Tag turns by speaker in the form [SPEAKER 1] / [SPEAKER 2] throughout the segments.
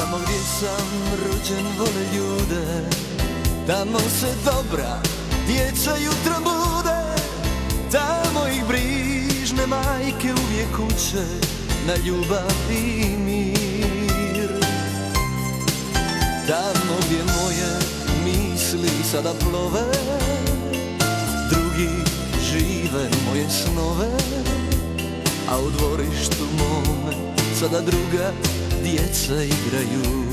[SPEAKER 1] Tamo gdje sam rođen vole ljude. Tamo se dobra djeca jutro bude. Tamo ih brižne majke uvijek uče Na ljubav i mir. Tamo gdje moje misli sada plove Drugi žive moje snove A u dvorištu mome sada druga djeca igraju.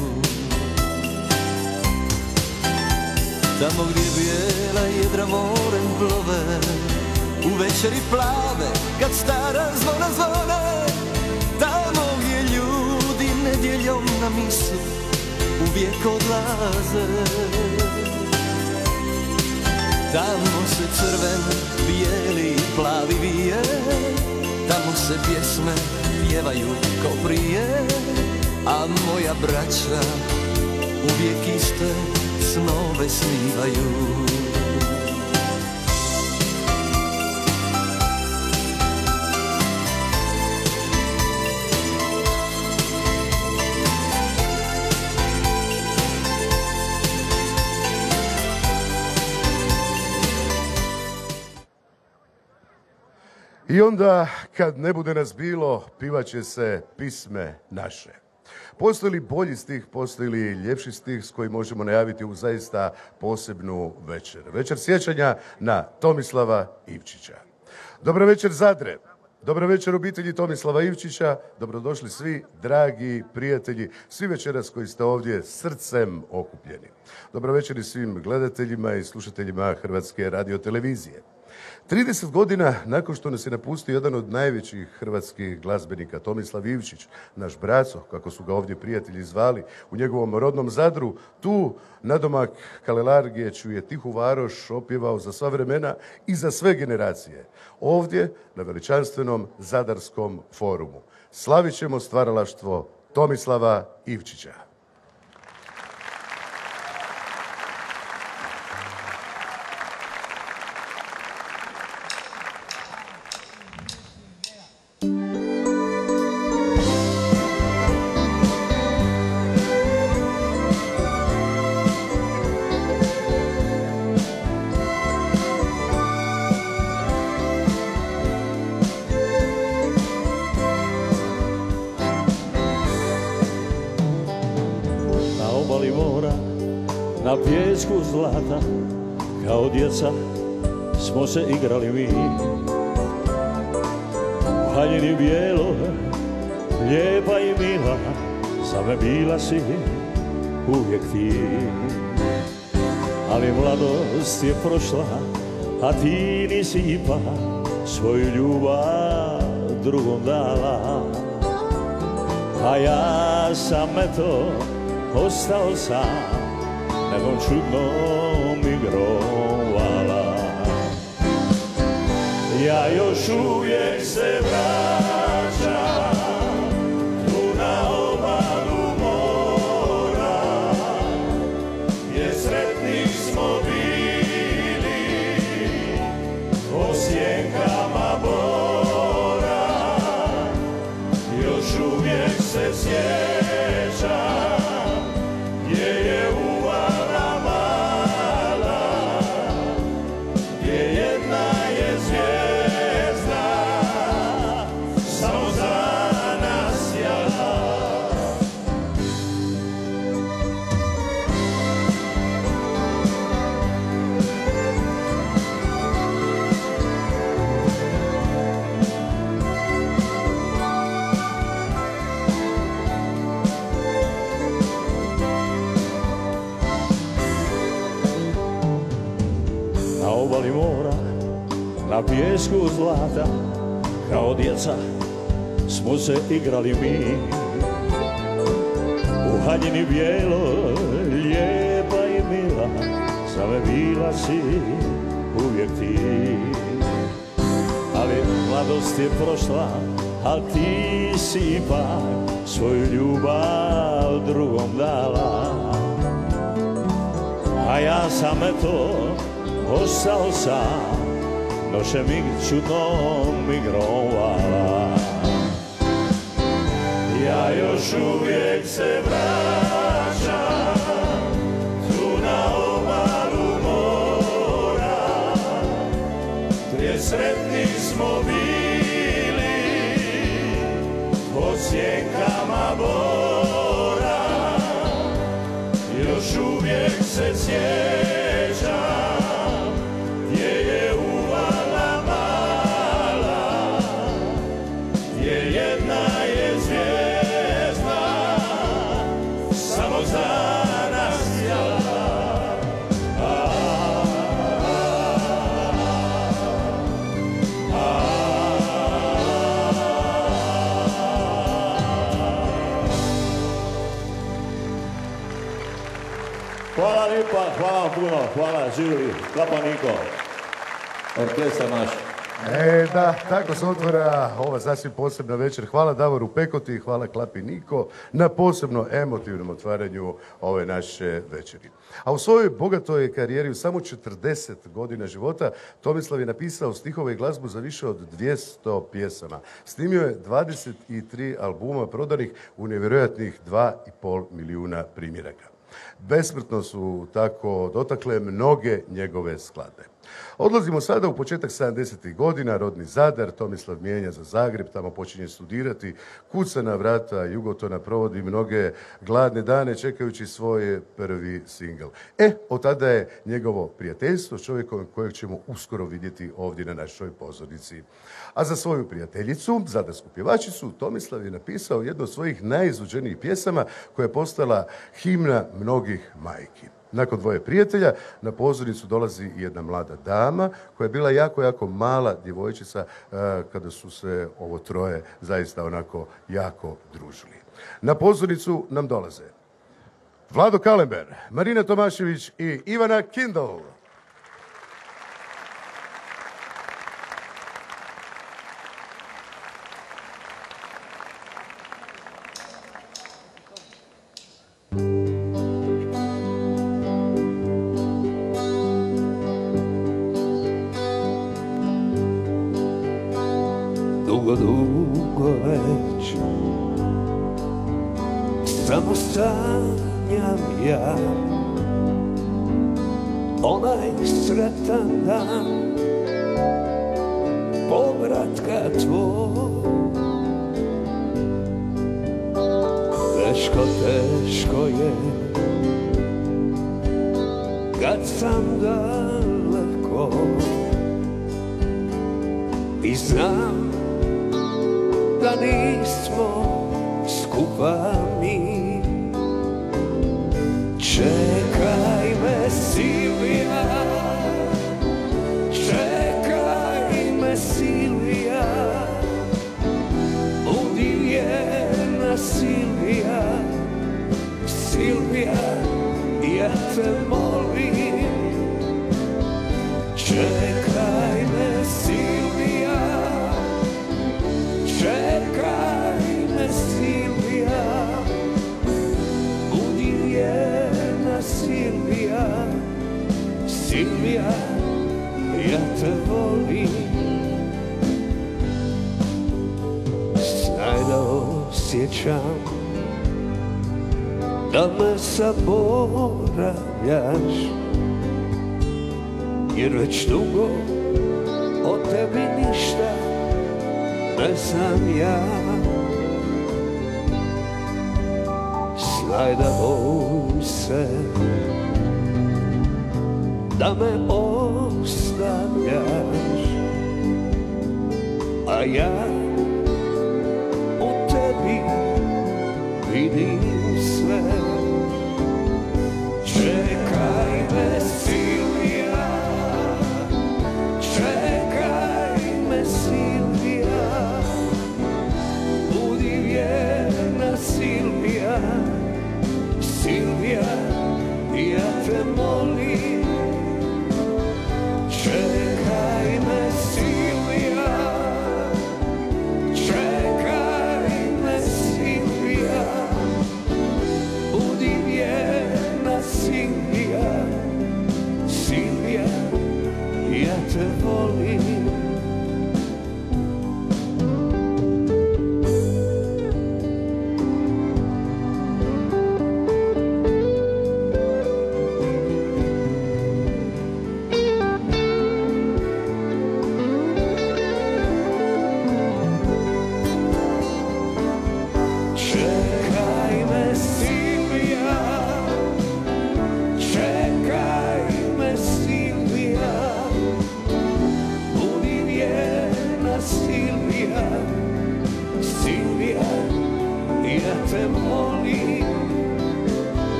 [SPEAKER 1] Tamo gdje bijela jedra morem plove U večeri plave kad stara zvona zvone. Tamo gdje ljudi nedjeljom na misu Uvijek odlaze. Tamo se crven, bijeli i plavi vije Tamo se pjesme pjevaju kao prije A moja braća uvijek iste snove snivaju
[SPEAKER 2] I onda, kad ne bude nas bilo, pivat će se pisme naše. Postoji li bolji stih, postoji li ljepši stih s kojim možemo najaviti u zaista posebnu večer? Večer sjećanja na Tomislava Ivčića. Dobro večer Zadre. Dobro večer obitelji Tomislava Ivčića. Dobrodošli svi dragi prijatelji, svi večeras koji ste ovdje srcem okupljeni. Dobro večer i svim gledateljima i slušateljima Hrvatske radiotelevizije. 30 godina nakon što nas je napustio jedan od najvećih hrvatskih glazbenika, Tomislav Ivčić, naš braco, kako su ga ovdje prijatelji zvali, u njegovom rodnom Zadru, tu nadomak Kalelargije čuje tihu varoš opjevao za sva vremena i za sve generacije. Ovdje na veličanstvenom Zadarskom forumu. Slavit ćemo stvaralaštvo Tomislava Ivčića.
[SPEAKER 3] Igrali mi haljini bijelo Lijepa i mila Same bila si uvijek ti. Ali mladost je prošla A ti nisi ipak Svoju ljubav drugom dala. A ja sam eto ostao sam jednom čudnom igrom Ja još uvijek se vraćam pjesku zlata Kao djeca smo se igrali mi. U haljini bijelo, lijepa i mila Same bila si uvijek ti. Ali mladost je prošla, a ti si ipak Svoju ljubav drugom dala. A ja sam eto ostao sam noše mi čudnom igrovala Ja još uvijek se vraćam Tu na obalu mora. Gdje sretni smo bili Po sjenkama bora. Još uvijek se sjećam hvala vam puno, hvala, živjeli, Klapa Niko, orkestar naš.
[SPEAKER 2] E, da, tako se otvara ova sasvim posebna večer. Hvala Davoru Pekoti, hvala Klapi Niko na posebno emotivnom otvaranju ove naše večeri. A u svojoj bogatoj karijeri u samo 40 godina života Tomislav je napisao stihove i glazbu za više od 200 pjesama. Snimio je 23 albuma prodanih u nevjerojatnih 2,5 milijuna primjeraka. Besmrtno su tako dotakle mnoge njegove skladbe. Odlazimo sada u početak 70. godina, rodni Zadar, Tomislav mijenja za Zagreb, tamo počinje studirati, kuca na vrata Jugotona, provodi mnoge gladne dane čekajući svoj prvi singl. E, od tada je njegovo prijateljstvo s čovjekom kojeg ćemo uskoro vidjeti ovdje na našoj pozornici. A za svoju prijateljicu, zadarsku pjevačicu, Tomislav je napisao jednu od svojih najizvođenijih pjesama koja je postala himna mnogih majki. Nakon dvoje prijatelja na pozornicu dolazi jedna mlada dama koja je bila jako, jako mala djevojčica eh, kada su se ovo troje zaista onako jako družili. Na pozornicu nam dolaze Vlado Kalember, Marina Tomašević i Ivana Kindle.
[SPEAKER 4] Da me zaboravljaš Jer već dugo o tebi ništa ne znam ja. Znaj da bojim se Da me ostavljaš A ja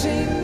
[SPEAKER 5] sing.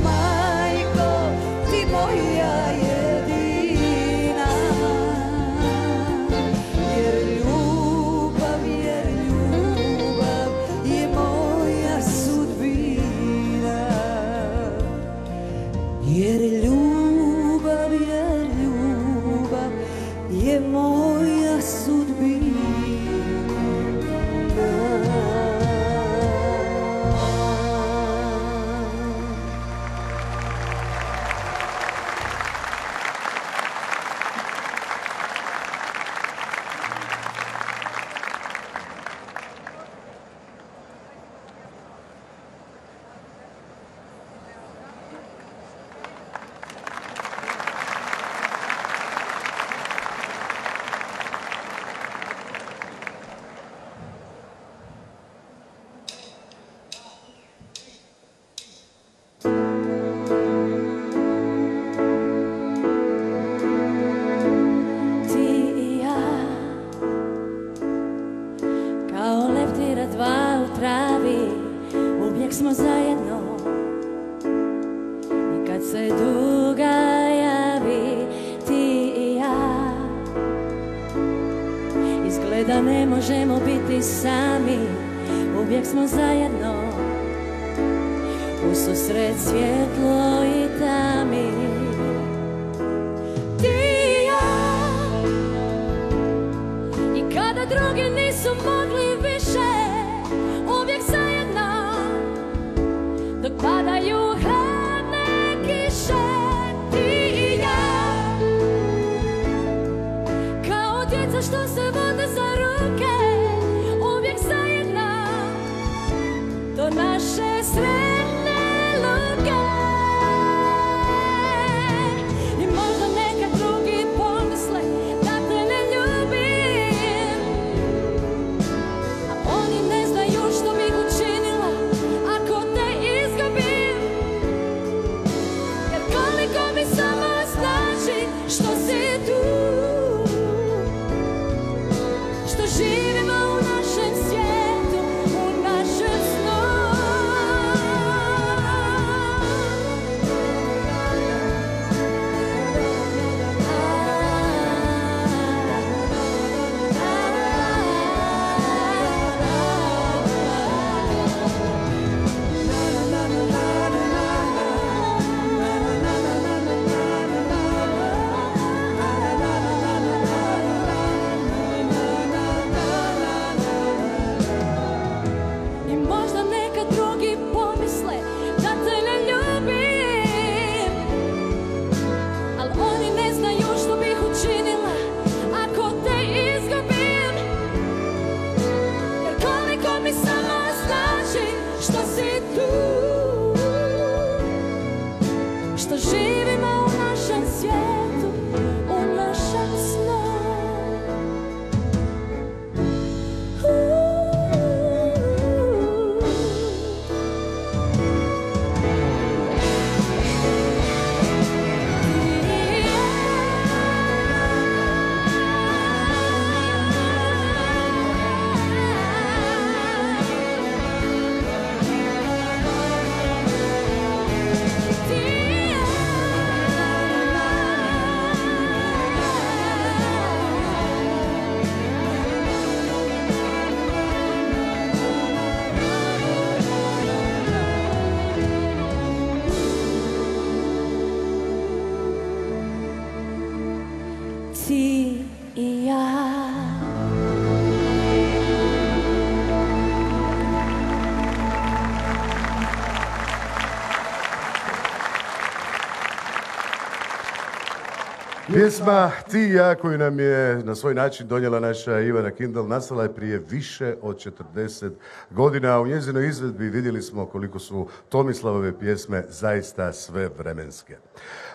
[SPEAKER 2] Pjesma Ti i ja koju nam je na svoj način donijela naša Ivana Kindl nastala je prije više od 40 godina. U njezinoj izvedbi vidjeli smo koliko su Tomislavove pjesme zaista sve vremenske.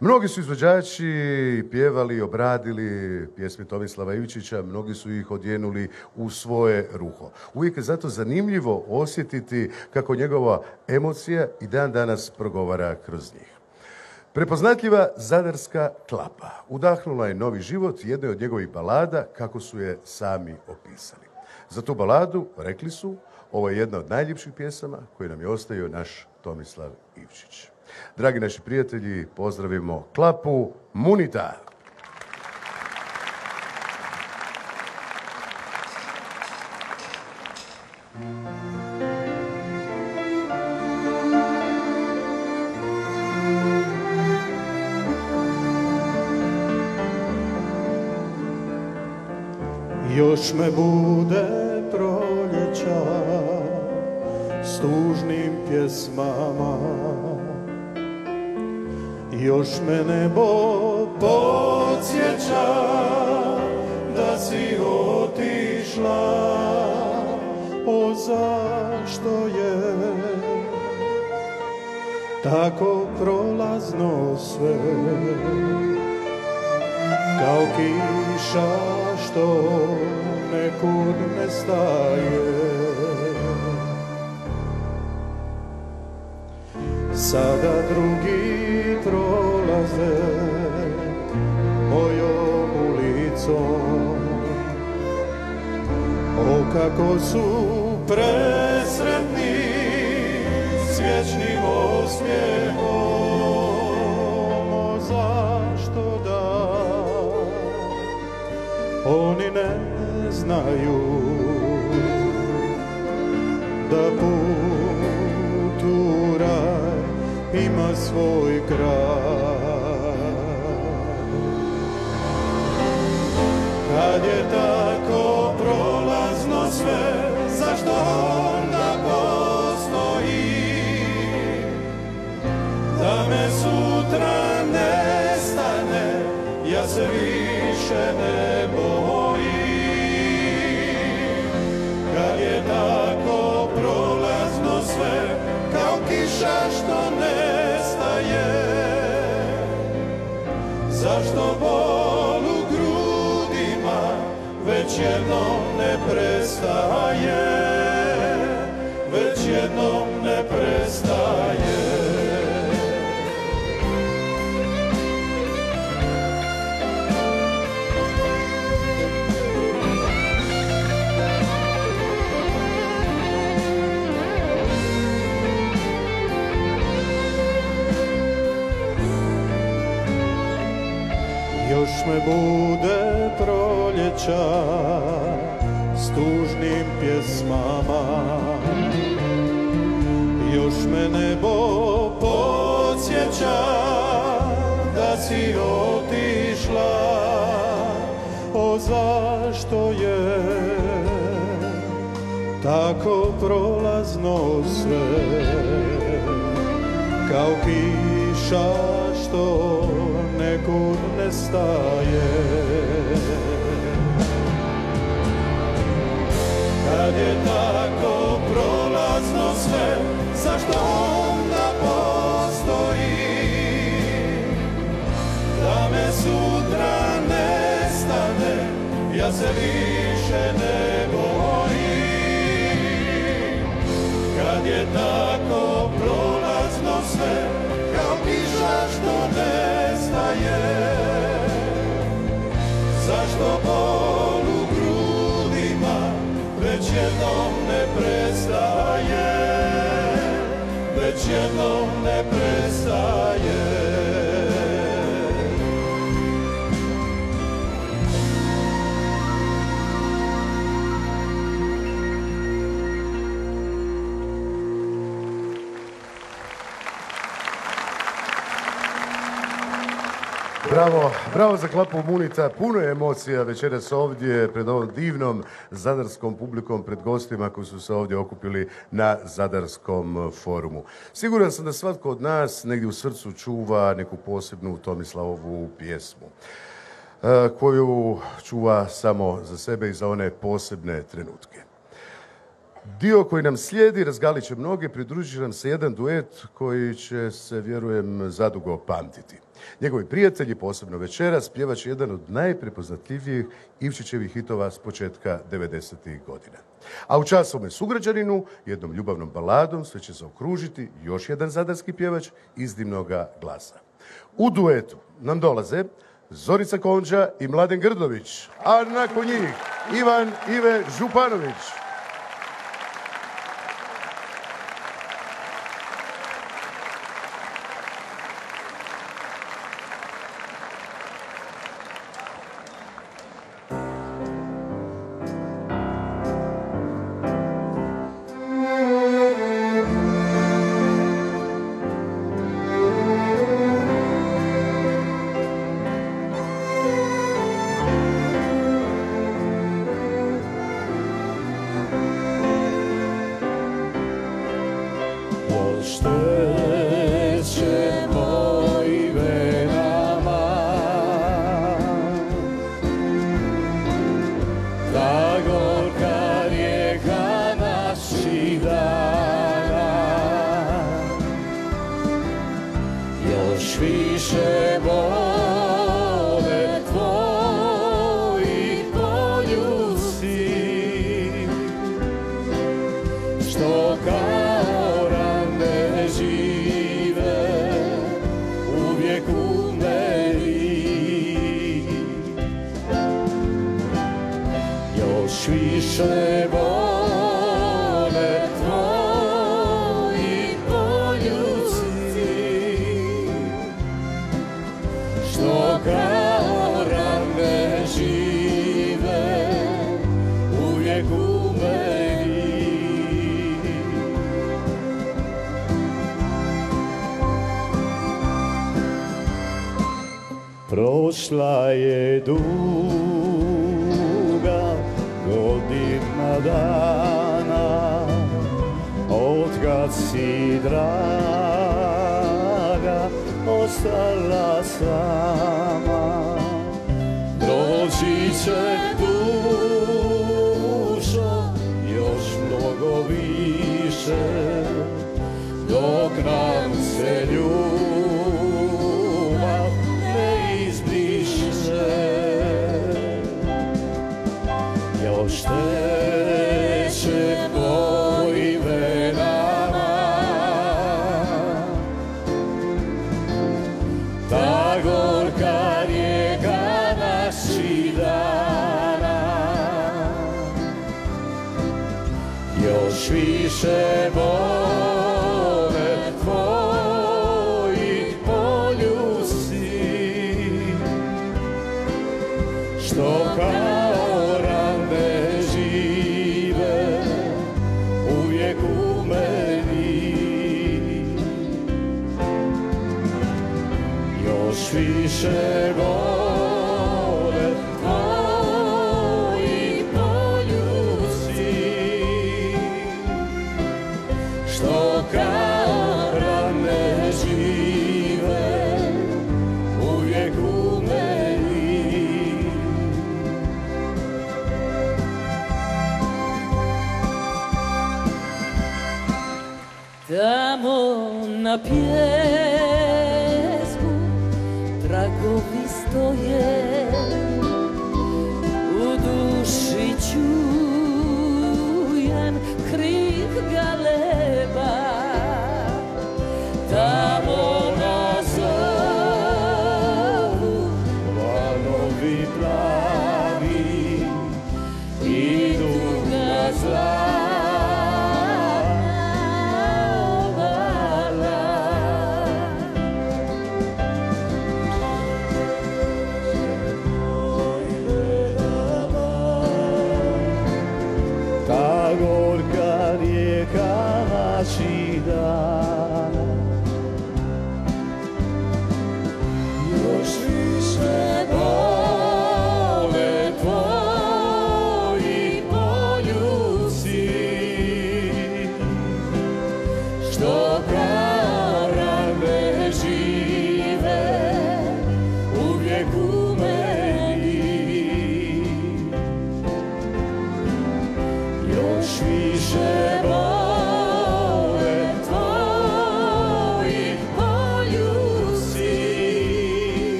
[SPEAKER 2] Mnogi su izvođači pjevali, obradili pjesme Tomislava Ivčića, mnogi su ih odjenuli u svoje ruho. Uvijek je zato zanimljivo osjetiti kako njegova emocija i dan danas progovara kroz njih. Prepoznatljiva zadarska klapa udahnula je novi život jednoj od njegovih balada kako su je sami opisali. Za tu baladu rekli su ovo je jedna od najljepših pjesama koju nam je ostavio naš Tomislav Ivčić. Dragi naši prijatelji, pozdravimo klapu Munita.
[SPEAKER 6] Još me bude proljeća s tužnim pjesmama. Još me nebo podsjeća da si otišla. O zašto je tako prolazno sve kao kiša što nekud nestaje. Sada drugi prolaze mojom ulicom, o kako su presretni s vječnim osmijehom. Oni ne znaju da put u raj ima svoj kraj. Kad je tako prolazno sve, zašto onda postoji? Da me sutra nestane, ja se više ne Zašto bol u grudima već jednom ne prestaje, me bude proljeća s tužnim pjesmama. Još me nebo podsjeća da si otišla. O zašto je tako prolazno sve? Kao kiša što nekud nestaje Kad je tako prolazno sve, zašto onda postoji? Da me sutra nestane, ja se više ne bojim. Kad je tako prolazno sve, kao kiša što nestaje. Zašto bol u grudima već ne prestaje, već jednom ne prestaje.
[SPEAKER 2] Bravo, bravo za klapu Munita. Puno je emocija večeras ovdje pred ovom divnom zadarskom publikom, pred gostima koji su se ovdje okupili na Zadarskom forumu. Siguran sam da svatko od nas negdje u srcu čuva neku posebnu Tomislavovu pjesmu e, koju čuva samo za sebe i za one posebne trenutke. Dio koji nam slijedi razgalit će mnoge, pridružit nam se jedan duet koji će se, vjerujem, zadugo pamtiti. Njegovi prijatelji, posebno večeras, pjevat će jedan od najprepoznatljivijih Ivčićevih hitova s početka 90. godina. A u časome sugrađaninu, jednom ljubavnom baladom, sve će zaokružiti još jedan zadarski pjevač iznimnoga glasa. U duetu nam dolaze Zorica Konđa i Mladen Grdović, a nakon njih Ivan Ive Županović.
[SPEAKER 3] otkad si draga ostala sama. Doći će duša još mnogo više dok nam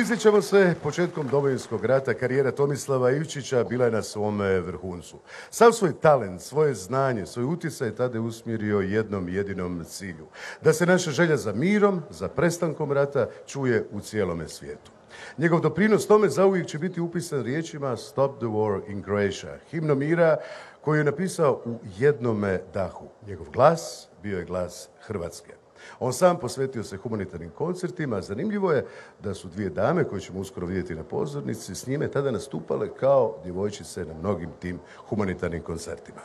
[SPEAKER 2] Prisjećamo se početkom Domovinskog rata karijera Tomislava Ivčića bila je na svome vrhuncu. Sav svoj talent, svoje znanje, svoj utjecaj tada je usmjerio jednom jedinom cilju. Da se naša želja za mirom, za prestankom rata čuje u cijelome svijetu. Njegov doprinos tome zauvijek će biti upisan riječima Stop the War in Croatia, himno mira koju je napisao u jednome dahu. Njegov glas bio je glas Hrvatske. On sam posvetio se humanitarnim koncertima. Zanimljivo je da su dvije dame, koje ćemo uskoro vidjeti na pozornici, s njime tada nastupale kao djevojčice na mnogim tim humanitarnim koncertima.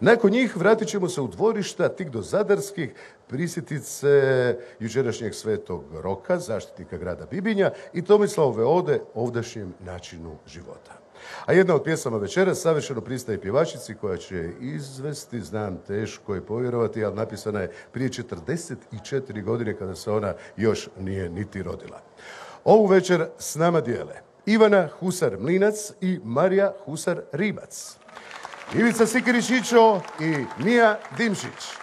[SPEAKER 2] Nakon njih vratit ćemo se u dvorišta tik do Zadarskih, prisjetit se jučerašnjeg svetog Roka, zaštitnika grada Bibinja i Tomislavove ode ovdašnjem načinu života. A jedna od pjesama večera savršeno pristaje pjevačici koja će izvesti, znam teško je povjerovati, ali napisana je prije 44 godine kada se ona još nije niti rodila. Ovu večer s nama dijele Ivana Husar-Mlinac i Marija Husar-Rimac. Ivica Sikirišićo i Mija Dimšić.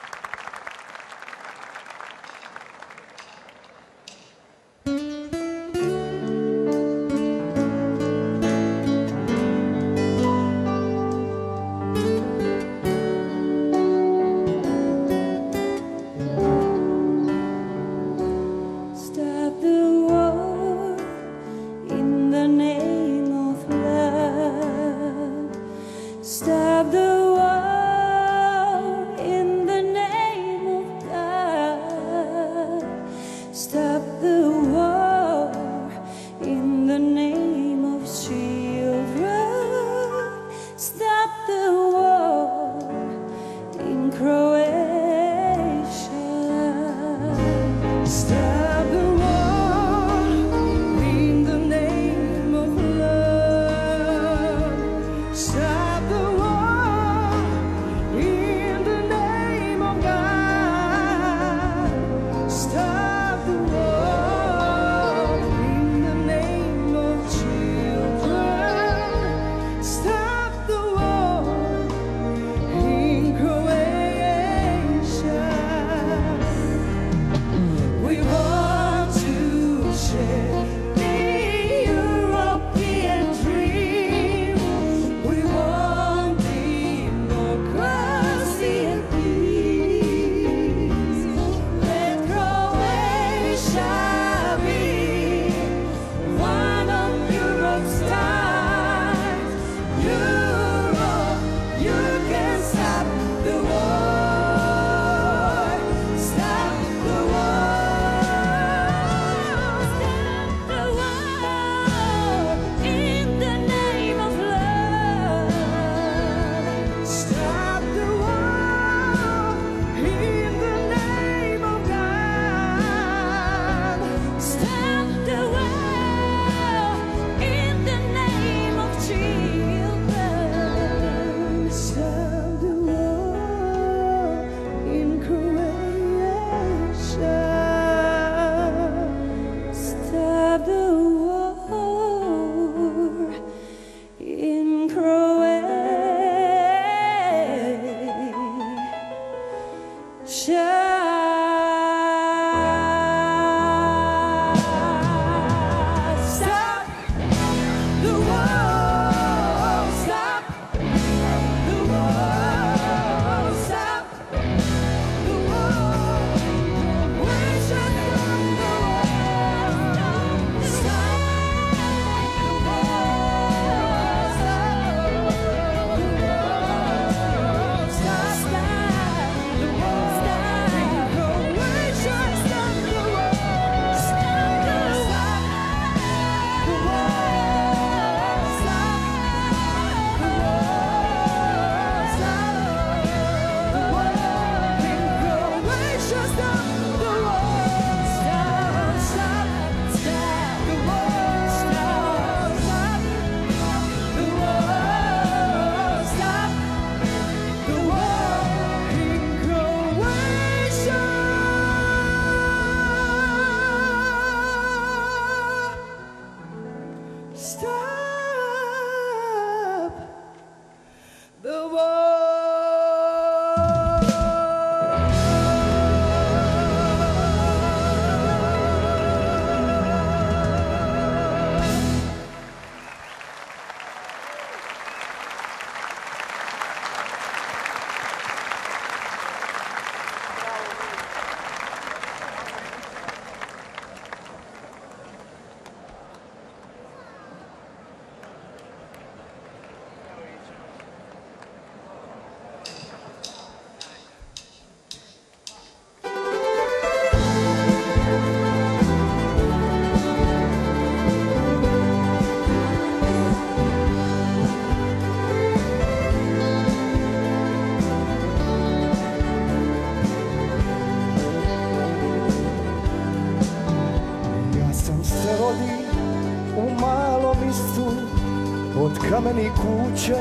[SPEAKER 7] kuće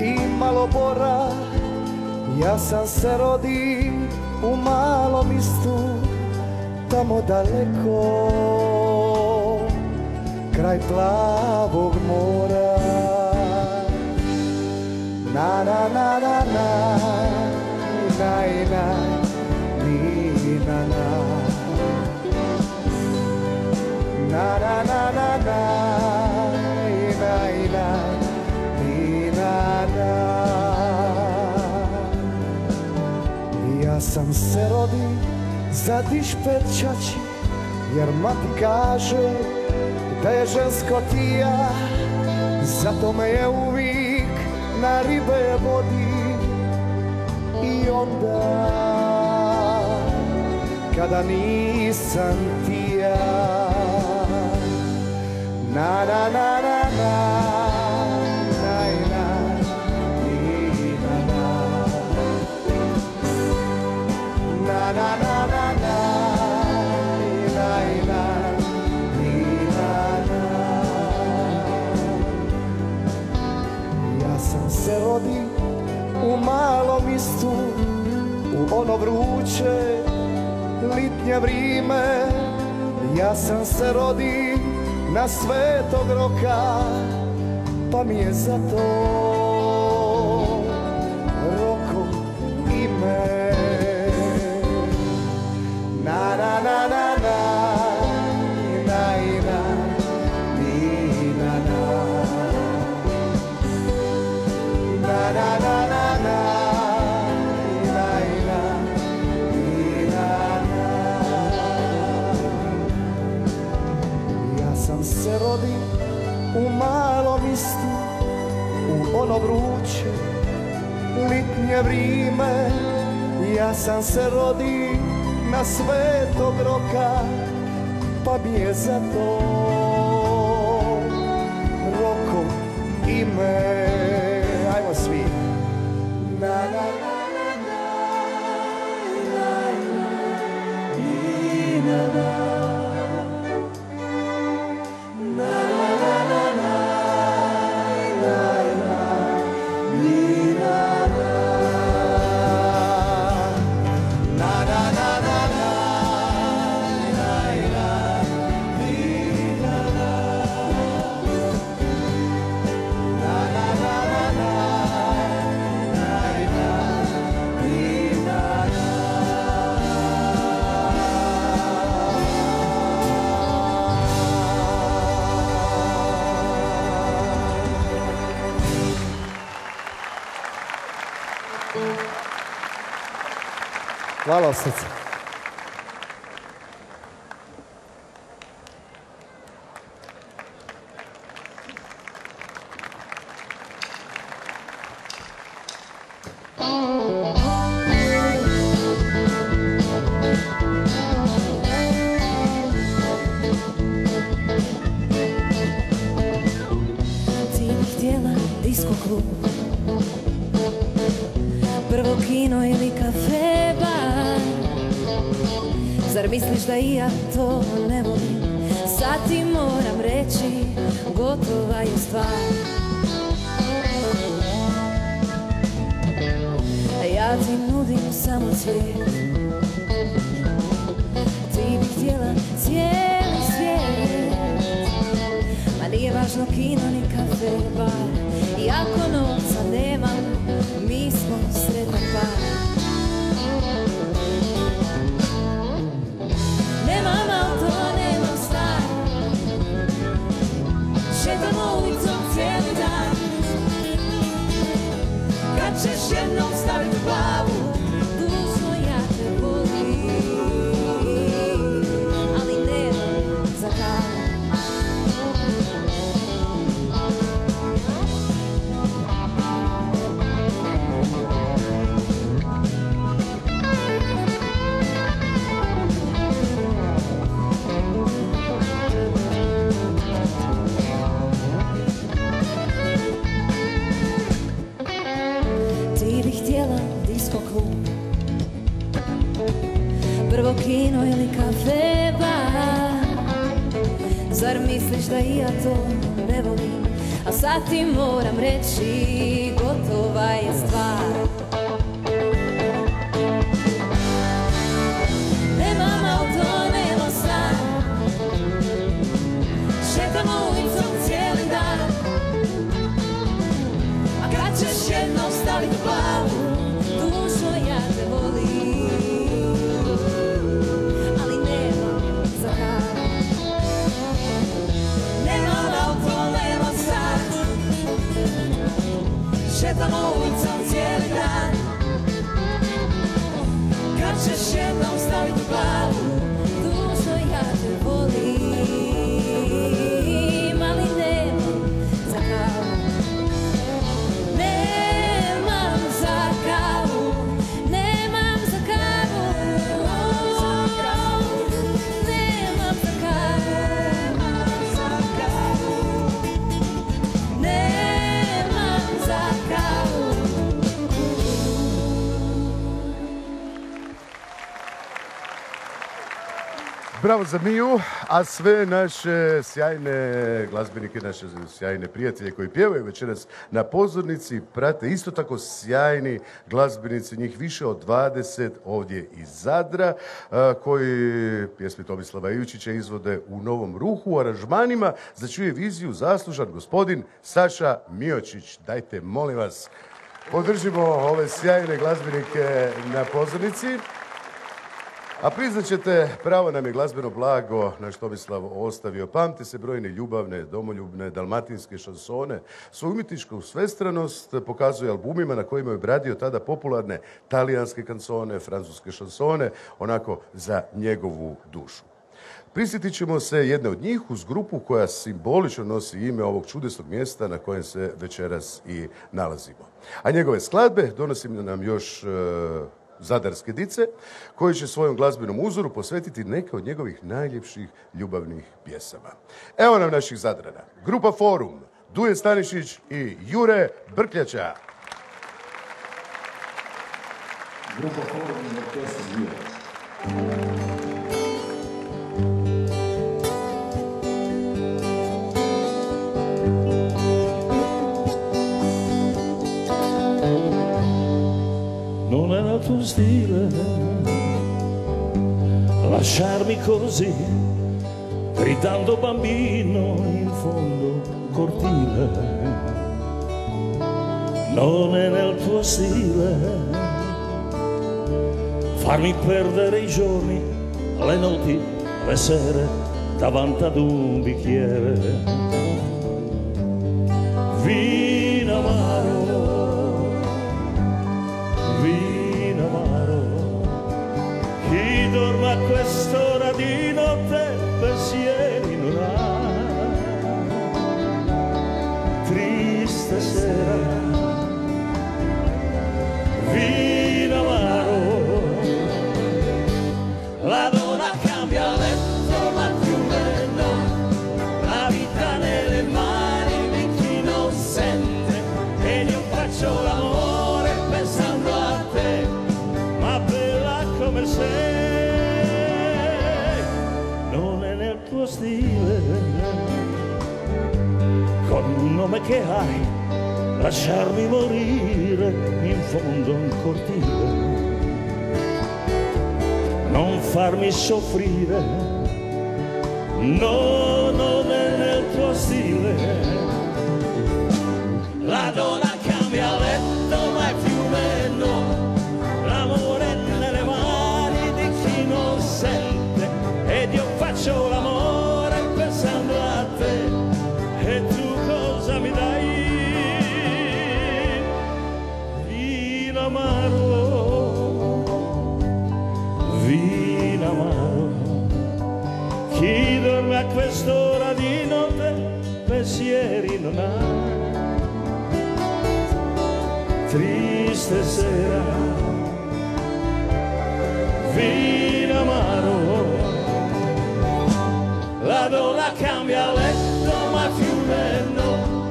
[SPEAKER 7] i malo bora. Ja sam se rodi u malom istu Tamo daleko. Kraj plavog mora. Na na na na na Na na. sam se rodi za dišpečači Jer mati kaže da je žensko tija. Zato me je uvijek na ribe vodi. I onda kada nisam tija Na na na proliće, litnje vrime, ja sam se rodi na svetog roka, pa mi je zato vrime. Ja sam se rodi na svetog roka Pa mi je za to Roko ime. Ajmo svi. Na na Hvala.
[SPEAKER 8] say up da i ja to ne volim A sad ti moram reći Gotova je stvar
[SPEAKER 2] Bravo za Miju, a sve naše sjajne glazbenike, naše sjajne prijatelje koji pjevaju večeras na pozornici, prate isto tako sjajni glazbenici, njih više od 20 ovdje iz Zadra, koji pjesme Tomislava Ivičića izvode u novom ruhu, u aranžmanima, za čiju je viziju zaslužan gospodin Saša Miočić. Dajte, molim vas, podržimo ove sjajne glazbenike na pozornici. A priznat ćete, pravo nam je glazbeno blago naš Tomislav ostavio. Pamti se brojne ljubavne, domoljubne, dalmatinske šansone. Svoju umjetničku svestranost pokazuje albumima na kojima je obradio tada popularne talijanske kancone, francuske šansone, onako za njegovu dušu. Prisjetit ćemo se jedne od njih uz grupu koja simbolično nosi ime ovog čudesnog mjesta na kojem se večeras i nalazimo. A njegove skladbe donosi nam još e, Zadarske dice, koji će svojom glazbenom uzoru posvetiti neke od njegovih najljepših ljubavnih pjesama. Evo nam naših Zadrana. Grupa Forum, Duje Stanišić i Jure Brkljača.
[SPEAKER 3] Grupa Forum tuo stile lasciarmi così, gridando bambino in fondo cortile. Non è nel tuo stile farmi perdere i giorni, le notti, le sere davanti ad un bicchiere. Vino a quest'ora che hai, lasciarmi morire in fondo a un cortile non farmi soffrire, no, non è nel tuo stile. Triste sera, vino amaro. La donna cambia letto ma fiume no.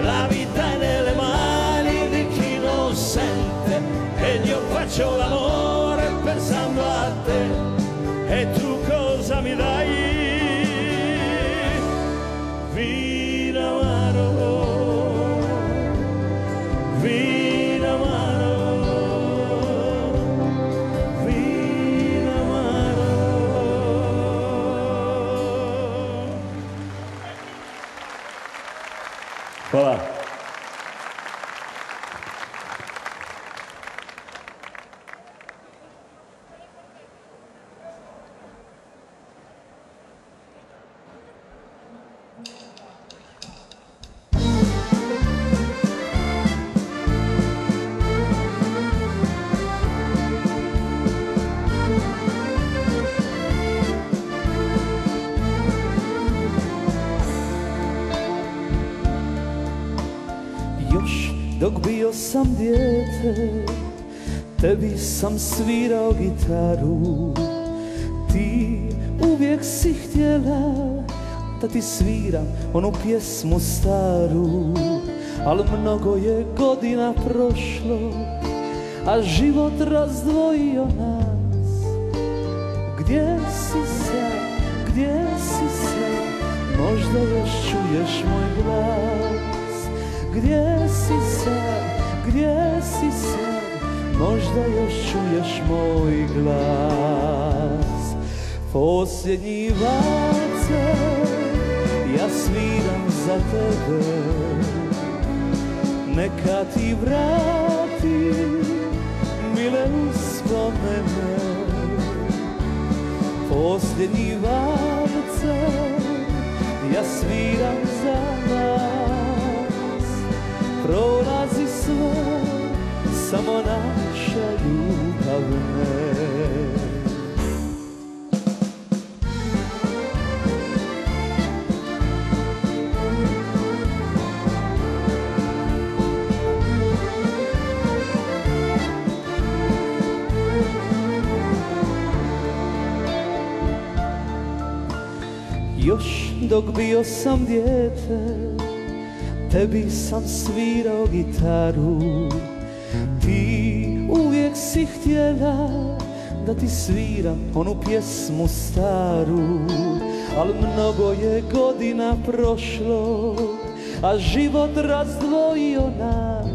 [SPEAKER 3] La vita è nelle mani di chi non sente ed io faccio l'amore dok bio sam dijete Tebi sam svirao gitaru. Ti uvijek si htjela Da ti sviram onu pjesmu staru Al mnogo je godina prošlo A život razdvojio nas. Gdje si sad, gdje si sad Možda još čuješ moj glas Gdje si sad, gdje si sad Možda još čuješ moj glas. Posljednji valce Ja sviram za tebe. Neka ti vrati Mile uspomene Posljednji valce Ja sviram za nas Prolazi sve Samo naša ljubav ne. Još dok bio sam dijete Tebi sam svirao gitaru. Ti uvijek si htjela Da ti sviram onu pjesmu staru. Al mnogo je godina prošlo A život razdvojio nas.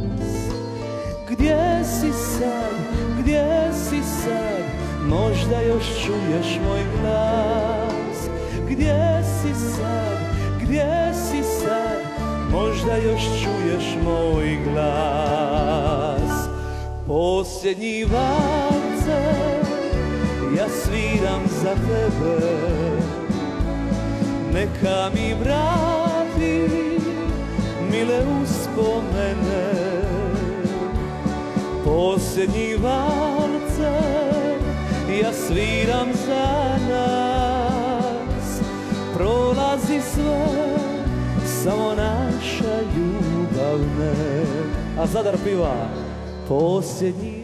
[SPEAKER 3] Gdje si sad, gdje si sad? Možda još čuješ moj glas. Gdje si sad, gdje Možda još čuješ moj glas. Posljednji valce Ja sviram za tebe. Neka mi vrati Mile uspomene. Posljednji valce Ja sviram za nas. Prolazi sve Samo naša ljubav ne A Zadar piva Posljednji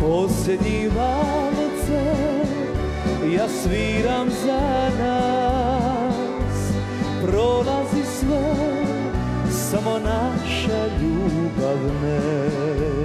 [SPEAKER 3] Posljednji valce Ja sviram za nas Prolazi Samo naša ljubav ne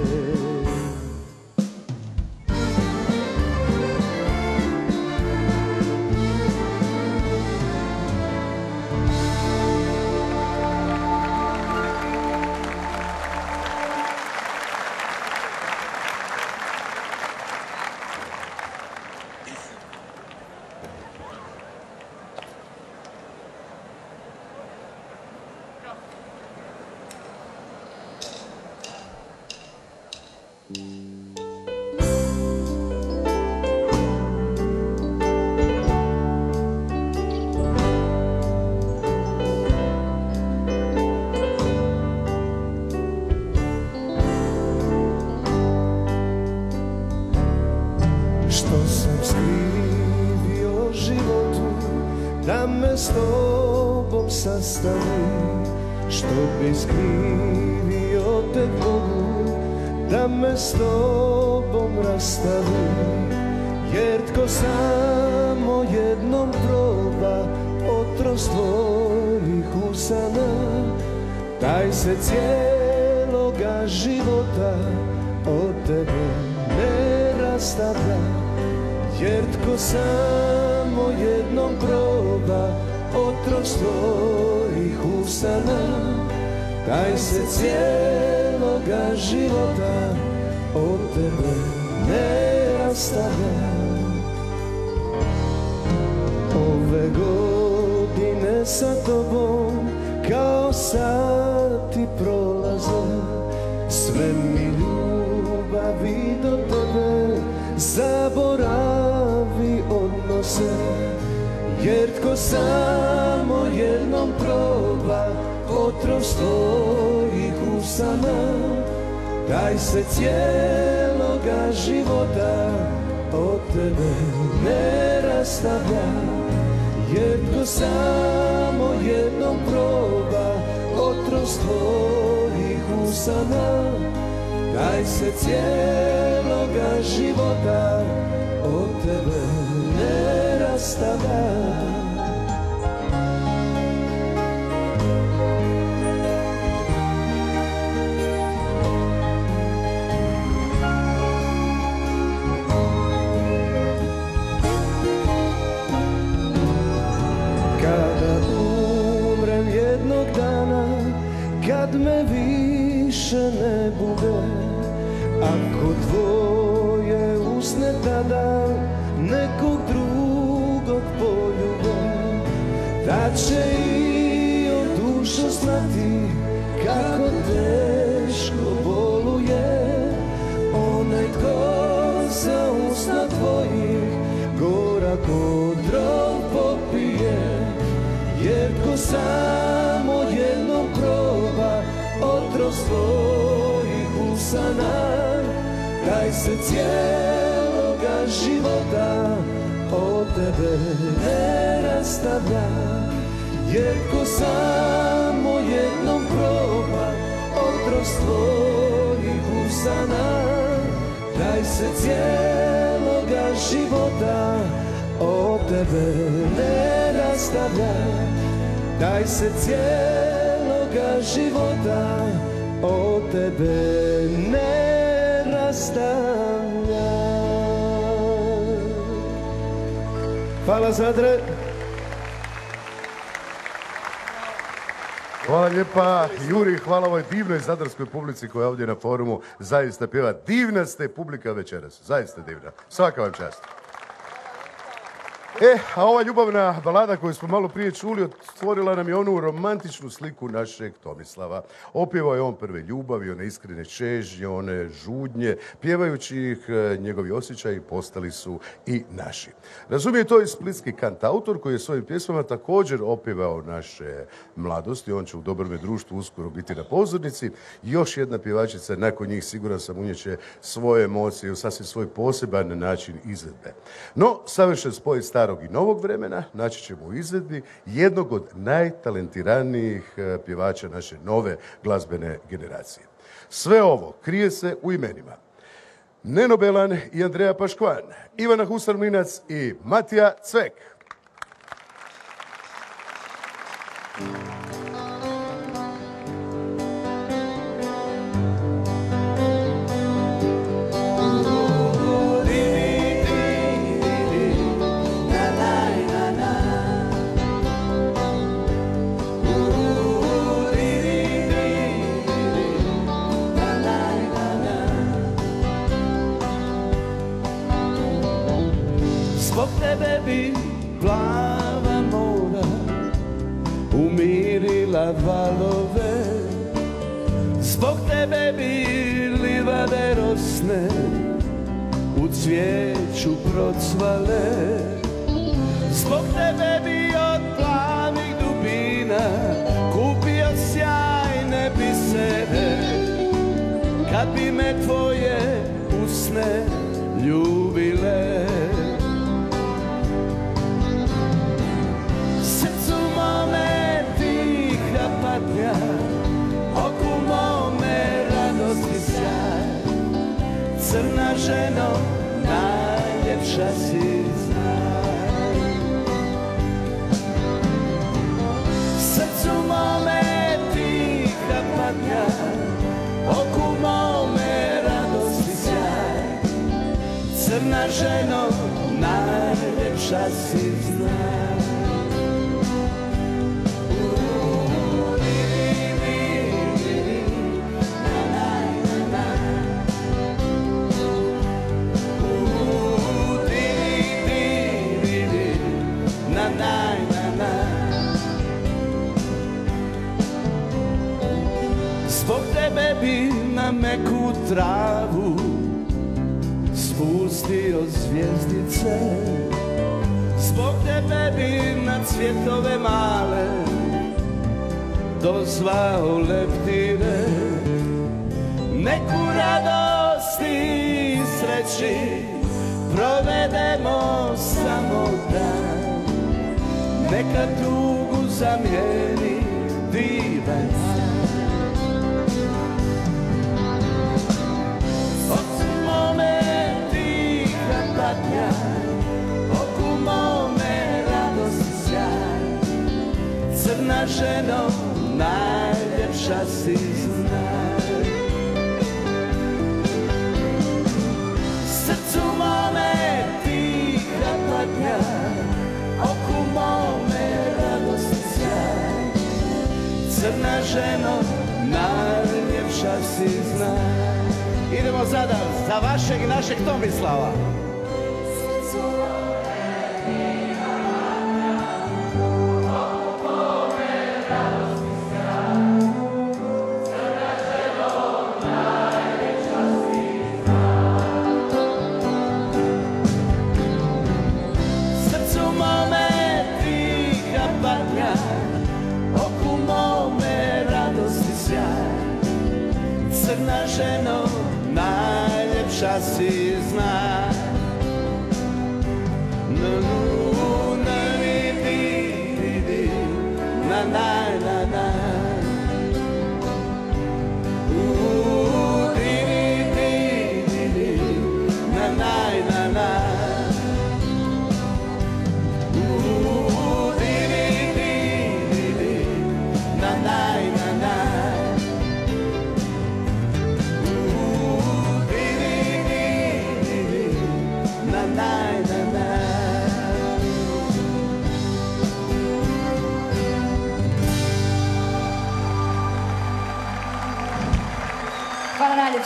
[SPEAKER 4] Taj se cijeloga života od tebe ne rastavlja Ove godine sa tobom kao sati prolaze Sve mi ljubavi do tebe zaboravi odnose. Jer tko samo jednom proba otrov svojih usana Taj se cijeloga života od tebe ne rastavlja. Jer tko samo jednom proba otrov tvojih usana. Taj se cijeloga života od tebe ne rastavlja jednog dana Kad me više ne bude. Ako tvoje usne tada Nekog drugog poljube Da će i od duša znati Kako teško boluje Onaj ko za usna tvojih Gorak otrov popije. Jer ko samo Svojih usana Taj se cijeloga života Od tebe ne rastavlja. Jer ko samo jednom proba Otrov svojih usana Taj se cijeloga života od tebe ne rastavlja. Taj se cijeloga života od tebe ne Hvala Zadre.
[SPEAKER 2] Hvala lijepa Juri, hvala ovoj divnoj zadarskoj publici koja je ovdje na forumu zaista pjeva. Divna ste publika večeras, zaista divna. Svaka vam čast. E, a ova ljubavna balada koju smo malo prije čuli otvorila nam je onu romantičnu sliku našeg Tomislava. Opjevao je on prve ljubavi, one iskrene čežnje, one žudnje. Pjevajući ih, e, njegovi osjećaji postali su i naši. Razumije to i splitski kantautor koji je svojim pjesmama također opjevao naše mladosti. On će u dobrome društvu uskoro biti na pozornici. Još jedna pjevačica nakon njih siguran sam unijeće svoje emocije u sasvim svoj poseban način izvedbe. No, savršen spoj starog i novog vremena naći ćemo u izvedbi jednog od najtalentiranijih e, pjevača naše nove glazbene generacije. Sve ovo krije se u imenima. Neno Belan i Andreja Paškvan, Ivana Husar-Mlinac i Matija Cvek.
[SPEAKER 4] Tebe bi plava mora umirila valove. Zbog tebe bi livade rosne u cvijeću procvale. Zbog tebe bi od plavih dubina kupio sjajne bisere Kad bi me tvoje usne ljubile ženo, najljepša si znaj. Srcu mome tiha patnja, oku mome radosti sjaj. Crna ženo, najljepša si znaj. bi na meku travu spustio zvijezdice. Zbog tebe bi na cvjetove male dozvao leptire. Neku radosti i sreći provedemo samo dan. Neka tugu zamijeni divan Jedna ženo, najljepša si znaj. Srcu mome tiha patnja Oku mome radost sjaj. Crna ženo, najljepša si znaj. Idemo sada za vašeg našeg Tomislava.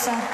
[SPEAKER 5] casa.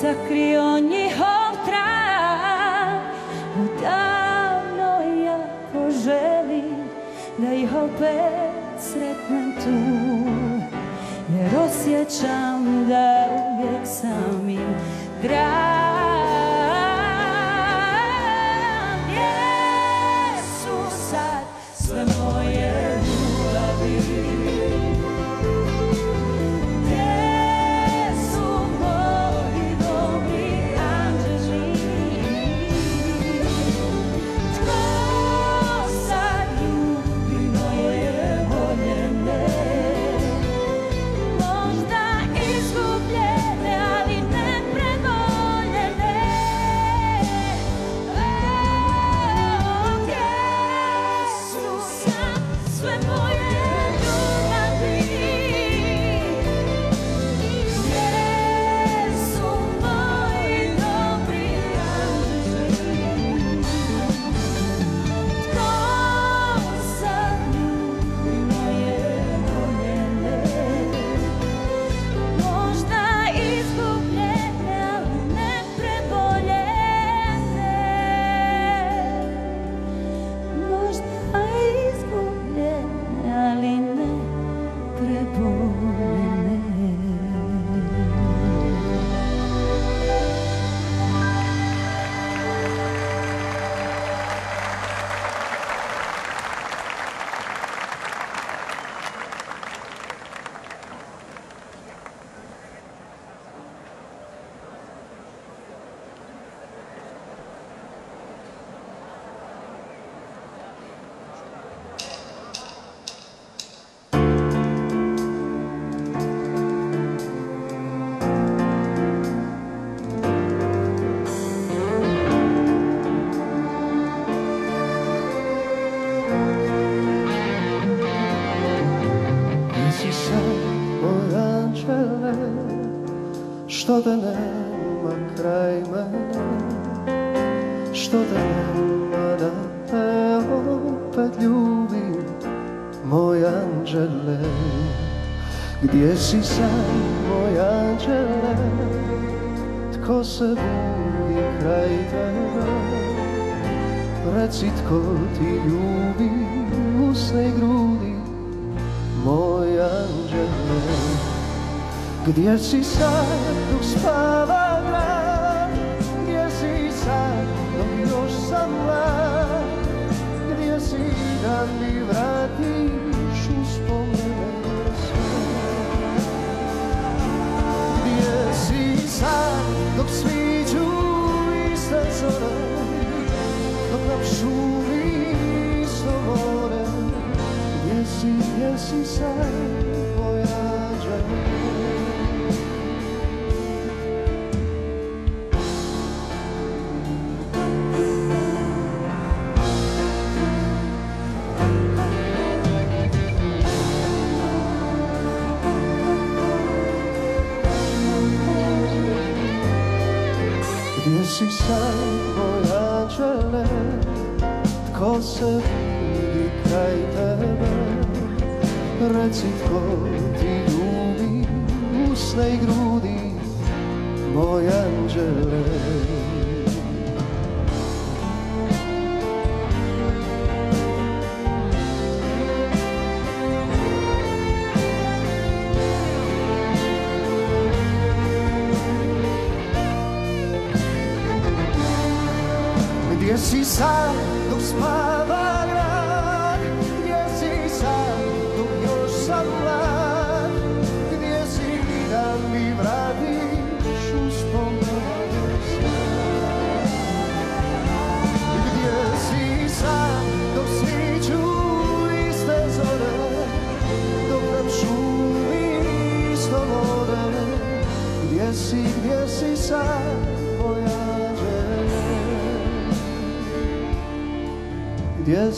[SPEAKER 5] sakrio njihov trag. Odavno jako želi da ih opet sretnem tu Jer osjećam da uvijek sam im drag. Gdje
[SPEAKER 9] si sad moj anđele, tko se budi kraj tebe? Reci tko ti ljubi, usne grudi, moj anđele. Gdje si sad, dok spava 心上。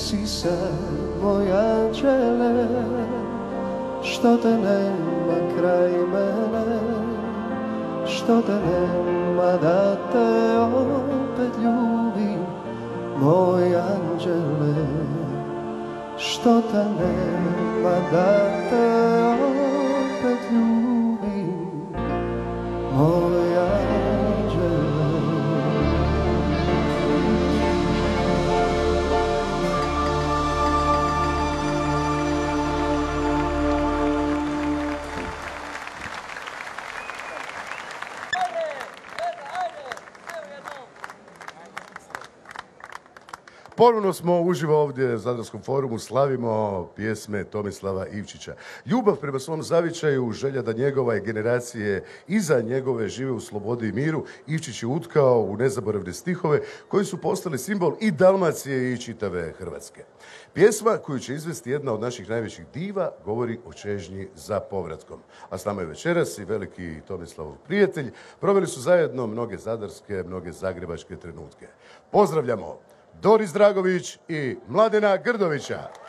[SPEAKER 9] si se moja anđele Što te nema kraj mene Što te nema da te opet ljubim Moj anđele Što te nema da
[SPEAKER 2] Ponovno smo uživo ovdje u Zadarskom forumu, slavimo pjesme Tomislava Ivčića. Ljubav prema svom zavičaju, želja da njegova generacije iza njegove žive u slobodi i miru, Ivčić je utkao u nezaboravne stihove koji su postali simbol i Dalmacije i čitave Hrvatske. Pjesma koju će izvesti jedna od naših najvećih diva govori o čežnji za povratkom. A s nama je večeras i veliki Tomislavov prijatelj. Proveli su zajedno mnoge zadarske, mnoge zagrebačke trenutke. Pozdravljamo Doris Dragović i Mladena Grdovića.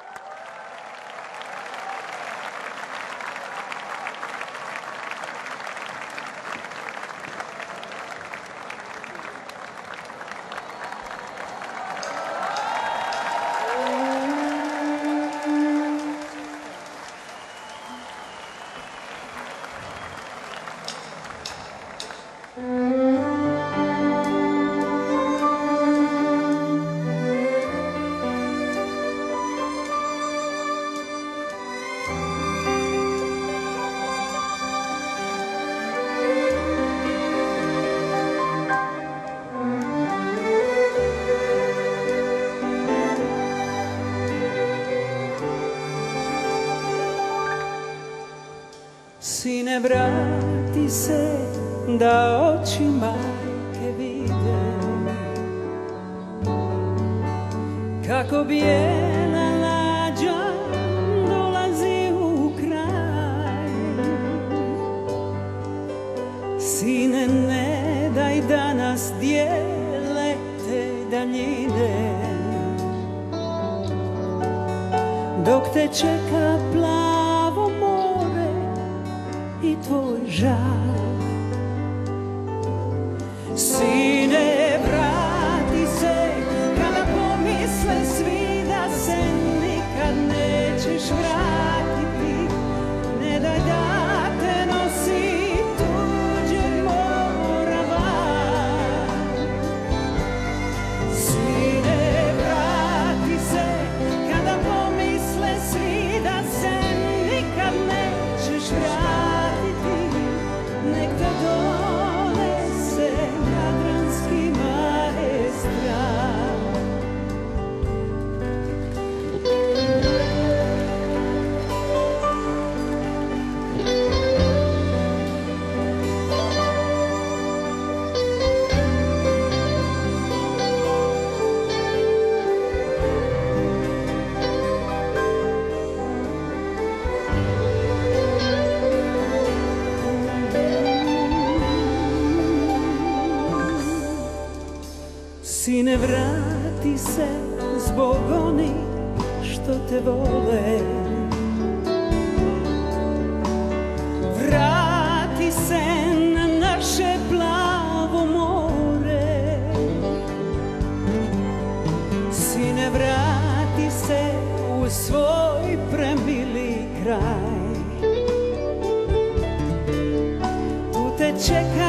[SPEAKER 10] Tu te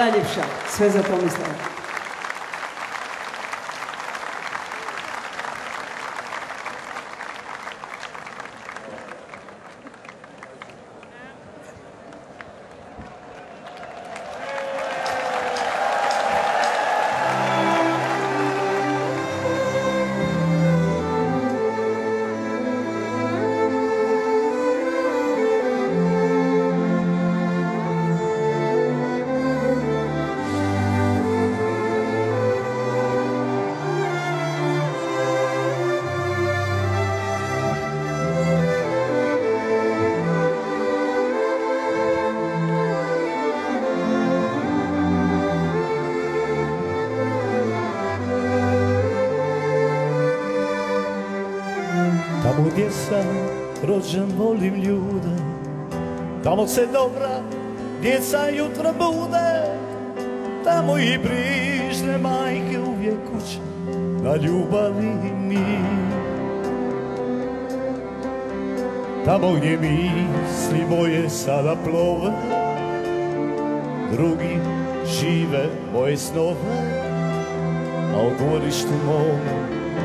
[SPEAKER 11] najljepša. Sve za Tomislava.
[SPEAKER 3] Rođen volim ljude. Tamo se dobra djeca jutro bude, tamo i brižne majke uvijek kuće, na ljubavi mi. Tamo gdje misli moje sada plove, drugi žive moje snove, a u dvorištu mom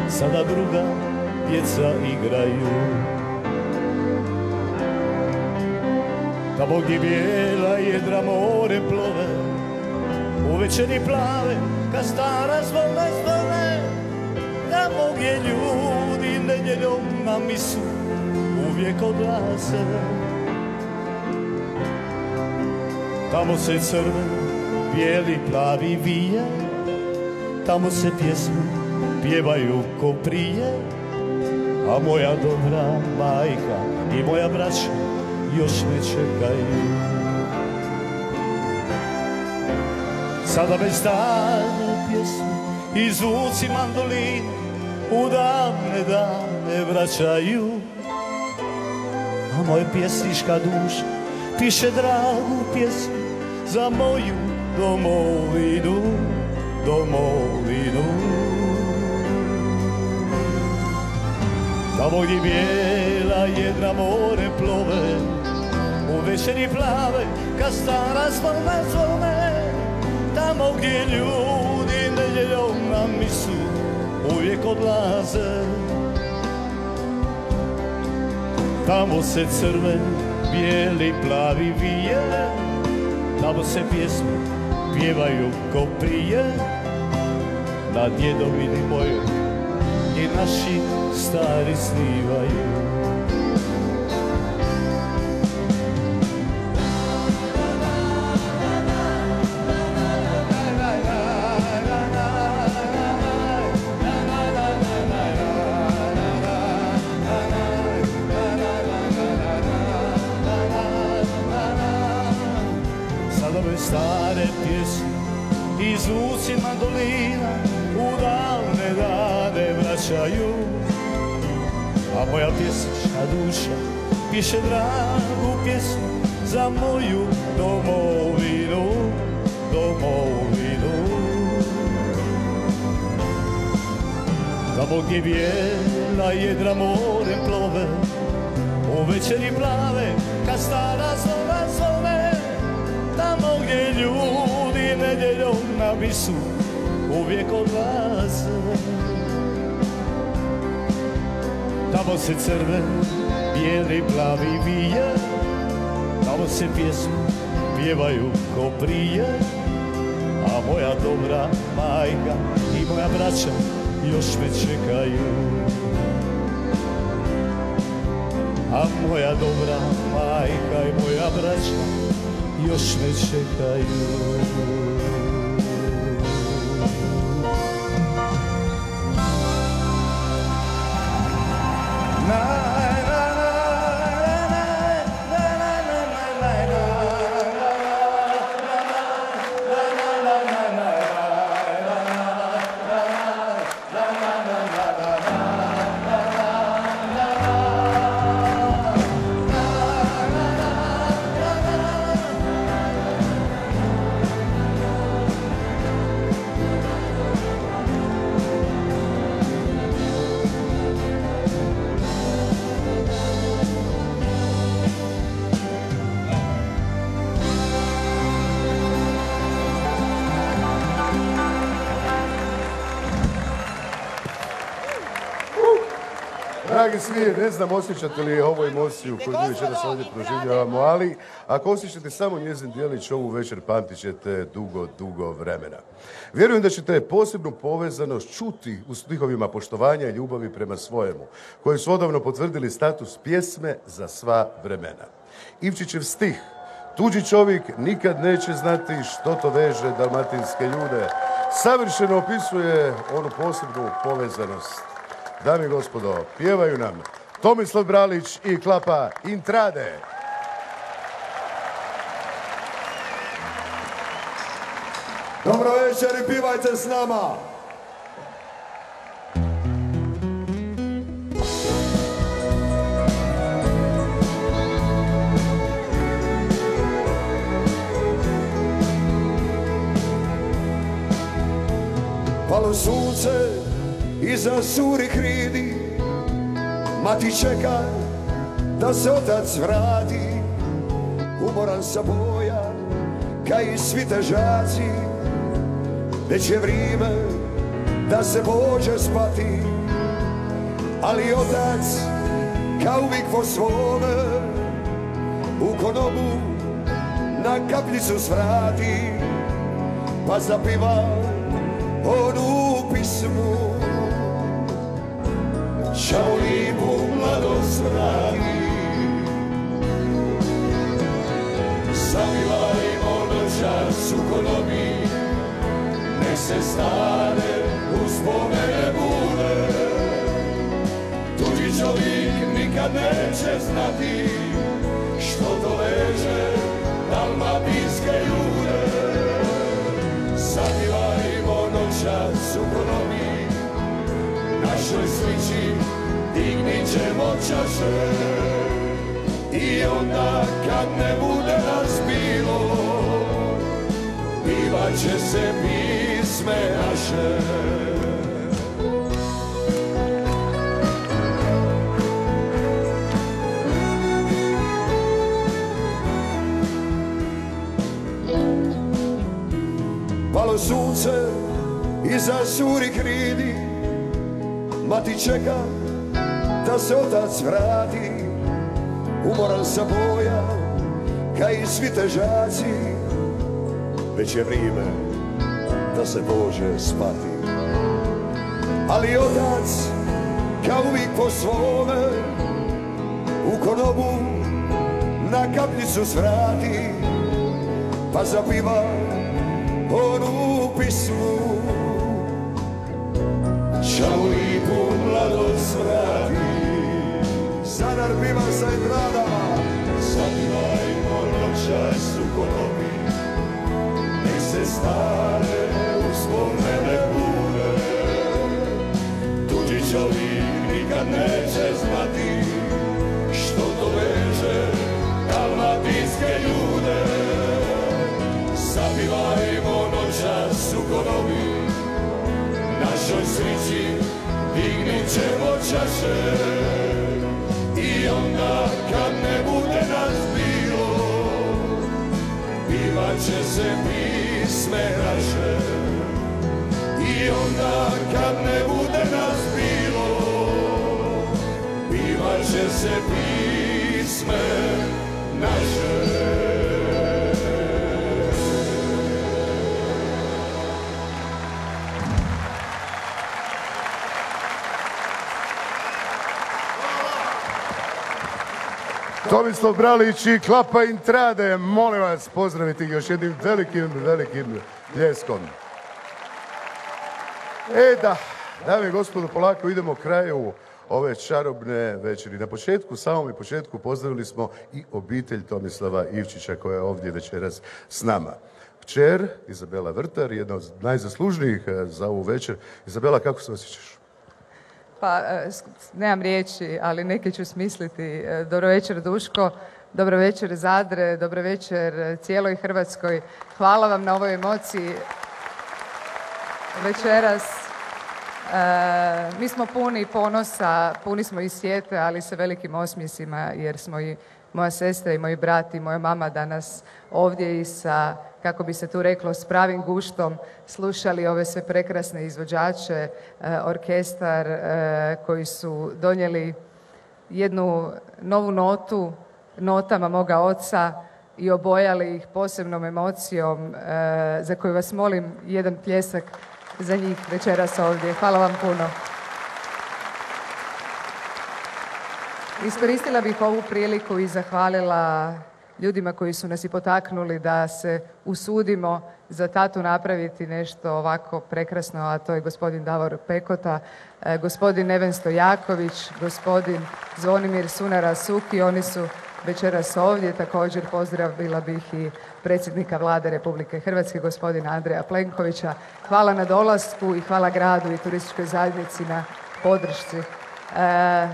[SPEAKER 3] sada druga djeca igraju. Tamo gdje bijela jedra more plove, u večeri plave, kad stara zvone zvone, tamo gdje ljudi nedjeljom na misu uvijek odlaze. Tamo se crven, bijeli, plavi vije, tamo se pjesme pjevaju ko prije, a moja dobra majka i moja braća još me čekaju. Sada već stane pjesme i zvuci mandoline u davne dane vraćaju. A moja pjesniška duša piše dragu pjesmu za moju domovinu, domovinu. Tamo gdje bijela jedna more plove, u večeri plave, kad stara zvona zvone, tamo gdje ljudi nedjeljom na misu uvijek odlaze. Tamo se crven, bijeli, plavi vije, tamo se pjesme pjevaju ko prije, na djedovini mojoj i naši stari snivaju. Piše dragu pjesmu za moju domovinu, domovinu. Tamo gdje bijela jedra morem plove u večeri plave kad stara zona zove. Tamo gdje ljudi nedjeljom na misu uvijek odlaze Tamo se crven, bijeli, plavi vije Tamo se pjesme pjevaju ko prije A moja dobra majka i moja braća još me čekaju A moja dobra majka i moja braća još me čekaju.
[SPEAKER 2] Dragi svi, ne znam osjećate li ovu emociju koju mi večeras ovdje proživljavamo, ali ako osjećate samo njezin dijelić, ovu večer pamtit ćete dugo, dugo vremena. Vjerujem da ćete posebnu povezanost čuti u stihovima poštovanja i ljubavi prema svojemu, koji su odavno potvrdili status pjesme za sva vremena. Ivčićev stih Tuđi čovjek nikad neće znati što to veže dalmatinske ljude. Savršeno opisuje onu posebnu povezanost. Dame i gospodo, pjevaju nam Tomislav Bralić i klapa Intrade.
[SPEAKER 6] Dobro večer i pivajte s nama.
[SPEAKER 12] Hvala sunce, iza suri hridi Mati čeka da se otac vrati. Umoran sa boja Kaj i svi težaci Već je vrijeme da se pođe spati. Ali otac kao uvijek po svome U konobu na kapljicu svrati Pa zapiva onu pismu Mladost vrati Zavivajmo noćas u konobi Nek se stane uspomene bude Tuđi čovjek nikad neće znati Što to veže dalmatinske ljude Zavivajmo noćas Našoj sliči dignit ćemo čaše. I onda kad ne bude nas bilo Pivat će se pisme naše. Palo sunce iza suri hridi Mati čeka da se otac vrati umoran sa boja, kaj i svi težaci, već je vrijeme da se pođe spati. Ali otac, kao uvijek po svome, u konobu na kapljicu svrati, pa zapiva onu pismu. Čao lipu mladost vrati, Zadar piva sa entradama Zapivajmo noćas u konobi Nek se stare uspomene bude Tuđi čovjek nikad neće znati Što to veže dalmatinske ljude Zapivajmo noćas u konobi Našoj sreći dignit ćemo čaše i onda kad ne bude nas bilo Pivat će se pisme naše. I onda kad ne bude nas bilo Pivat će se pisme naše
[SPEAKER 2] Tomislav Bralić i Klapa Intrade, molim vas pozdraviti još jednim velikim, velikim pljeskom. E da, dame i gospodo, polako idemo kraju ove čarobne večeri. Na početku, samom i početku pozdravili smo i obitelj Tomislava Ivčića koja je ovdje večeras s nama. Kćer, Izabela Vrtar, jedna od najzaslužnijih eh, za ovu večer. Izabela, kako se osjećaš?
[SPEAKER 13] Pa, e, nemam riječi, ali neke ću smisliti. E, Dobro večer Duško, dobro večer Zadre, dobro večer e, cijeloj Hrvatskoj. Hvala vam na ovoj emociji večeras. Mi smo puni ponosa, puni smo i sjete, ali sa velikim osmjesima jer smo i moja sestra i moj brat i moja mama danas ovdje i sa, kako bi se tu reklo, s pravim guštom slušali ove sve prekrasne izvođače, e, orkestar e, koji su donijeli jednu novu notu notama moga oca i obojali ih posebnom emocijom e, za koju vas molim jedan pljesak za njih večeras ovdje. Hvala vam puno. Iskoristila bih ovu priliku i zahvalila ljudima koji su nas i potaknuli da se usudimo za tatu napraviti nešto ovako prekrasno, a to je gospodin Davor Pekota, e, gospodin Neven Stojaković, gospodin Zvonimir Sunara Suki, oni su večeras ovdje. Također pozdravila bih i predsjednika vlade Republike Hrvatske, gospodina Andreja Plenkovića. Hvala na dolasku i hvala gradu i turističkoj zajednici na podršci. E,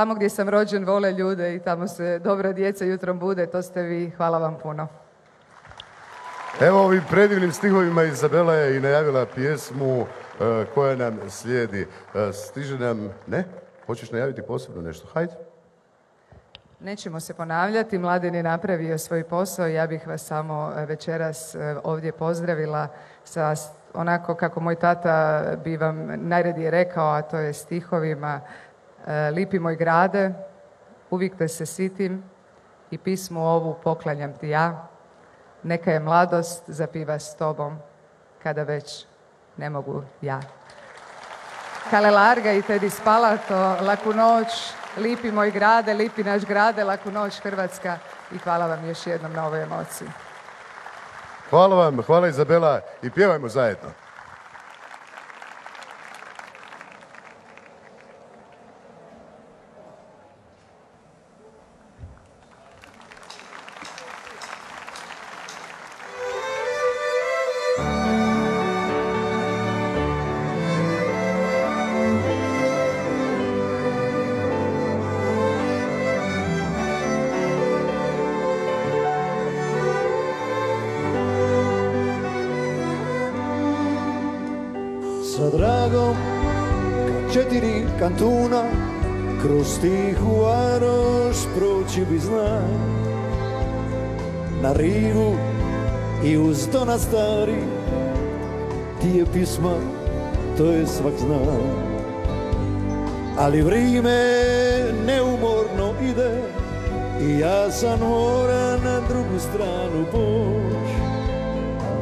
[SPEAKER 13] Tamo gdje sam rođen vole ljude i tamo se dobra djeca jutrom bude, to ste vi. Hvala vam puno.
[SPEAKER 2] Evo ovim predivnim stihovima Izabela je i najavila pjesmu e, koja nam slijedi. E, stiže nam, ne? Hoćeš najaviti posebno nešto? Hajde.
[SPEAKER 13] Nećemo se ponavljati, Mladen je napravio svoj posao, ja bih vas samo e, večeras ovdje pozdravila sa onako kako moj tata bi vam najradije rekao, a to je stihovima e, Lipi moj grade, uvijek te se sitim i pismu ovu poklanjam ti ja, neka je mladost zapiva s tobom kada već ne mogu ja. Kale Larga i Tedi Spalato, laku noć, lipi moj grade, lipi naš grade, laku noć Hrvatska i hvala vam još jednom na ovoj emociji.
[SPEAKER 2] Hvala vam, hvala Izabela i pjevajmo zajedno.
[SPEAKER 14] Stari Ti je pisma, to je svak zna. Ali vrime neumorno ide I ja sam mora na drugu stranu poć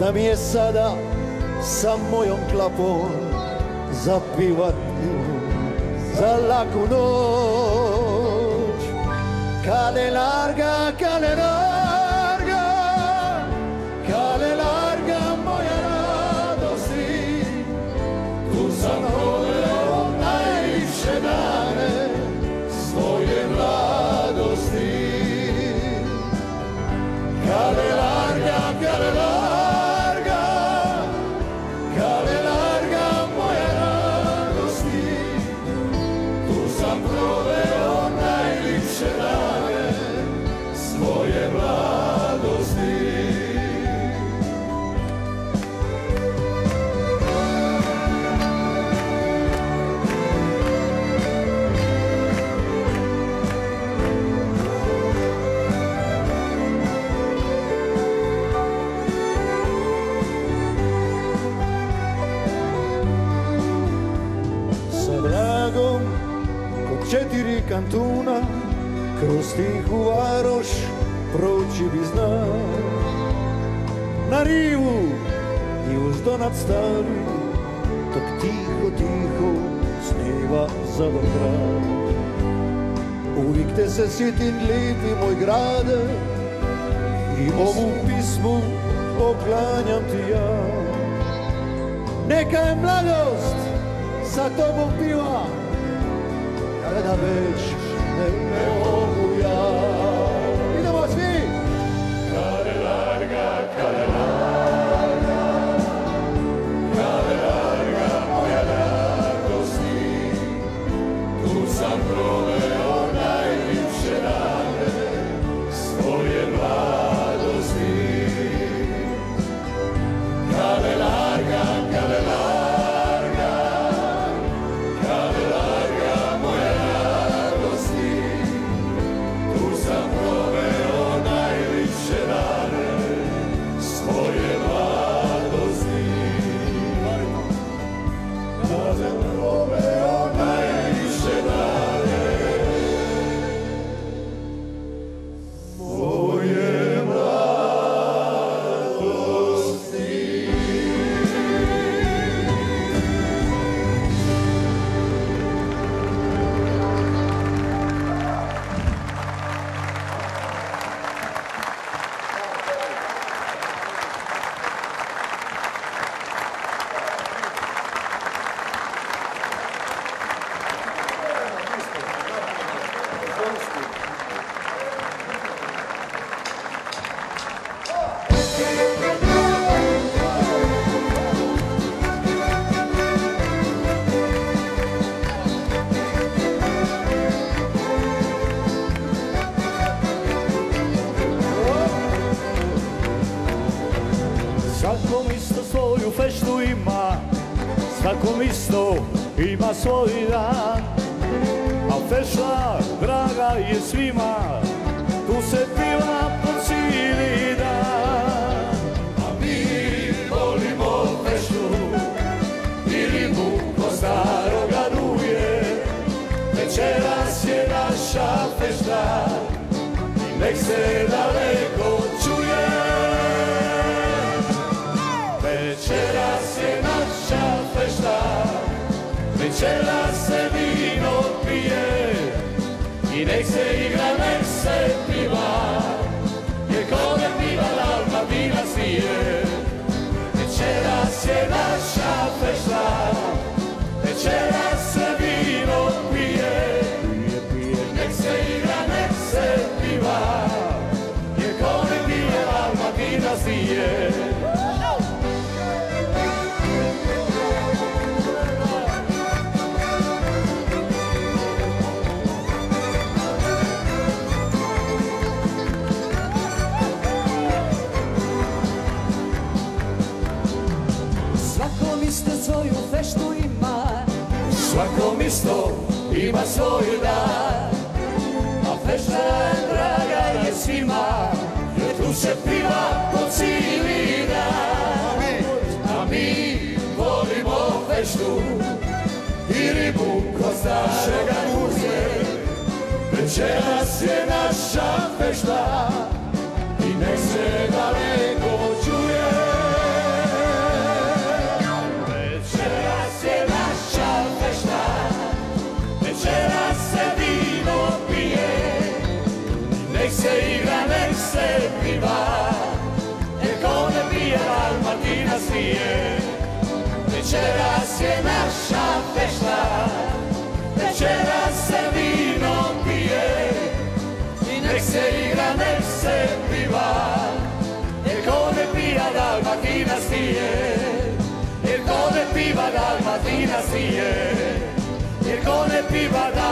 [SPEAKER 14] Da mi je sada sa mojom klapom zapivati za laku noć. Kale larga, kale larga, Kale larga, kale larga, tihu varoš proći bi zna na rivu i uz donat stari dok tiho tiho sniva za grad uvijek te se sjetim lipi moj grade i ovu pismu poklanjam ti ja. Neka je mladost sa tobom piva kada već
[SPEAKER 15] ima svoj dan
[SPEAKER 3] Večeras
[SPEAKER 16] ima
[SPEAKER 3] svoj dan A fešta draga je svima Jer tu se piva po cijeli dan. A mi volimo feštu I ribu ko starega muže Večeras je naša fešta I nek se daleko Večeras je naša fešta Večeras se vino pije. I nek se igra, nek se piva Jer ko ne pija Dalmatina smije Jer ko ne piva Dalmatina smije Jer ko ne piva Dalmatina